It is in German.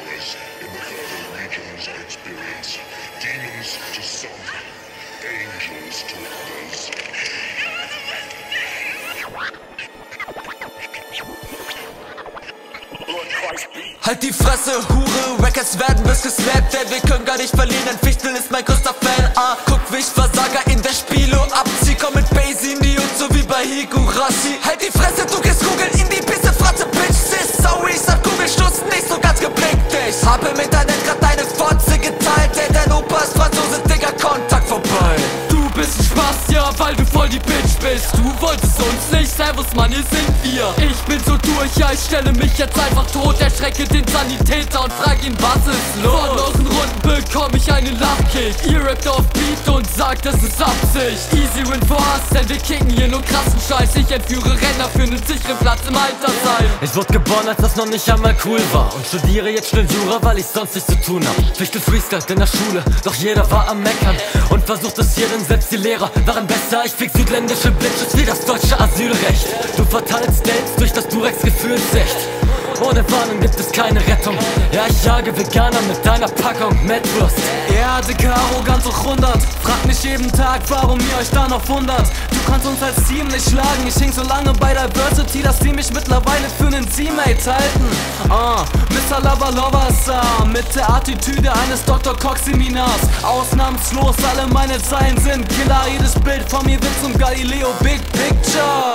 Explorers in the further regions experience. Demons to some, angels to others. Halt die Fresse, Hure, Records werden bis geslappt, denn wir können gar nicht verlieren, denn Fichtel ist mein größter Fan, ah, guck wie ich Versager in der Spielo abzieh, komm mit Basie in die und so wie bei Higurashi. Halt die Fresse, du gehst googeln ich habe im voll die Bitch bist. Du wolltest uns nicht, Servus, Mann, hier sind wir. Ich bin so durch, ja, ich stelle mich jetzt einfach tot. Erschrecke den Sanitäter und frag ihn, was ist los? Von euren Runden bekomm ich einen Lachkick. Ihr rappt auf Beat und sagt, es ist Absicht. Easy win for us, denn wir kicken hier nur krassen Scheiß. Ich entführe Renner für einen sicheren Platz im Altersheim. Ich wurde geboren, als das noch nicht einmal cool war Und studiere jetzt schnell Jura, weil ich sonst nichts zu tun hab Fichte Freestyle in der Schule, doch jeder war am Meckern Und versucht es hier, denn selbst die Lehrer waren besser Ich fick südländische Bitches wie das deutsche Asylrecht. Du verteilst Dates durch das Durex-Gefühlsecht ohne Warnung gibt es keine Rettung. Ja, ich jage Veganer mit deiner Packung Metwurst. Ja, dicke Arroganz hoch 100 Fragt mich jeden Tag, warum ihr euch da noch wundert Du kannst uns als Team nicht schlagen Ich hing so lange bei Diversity, dass die mich mittlerweile für einen Teammate halten Ah, Mr. Star Mit der Attitüde eines Dr. Cox Seminars Ausnahmslos, alle meine Zeilen sind Killer Jedes Bild von mir wird zum Galileo Big Picture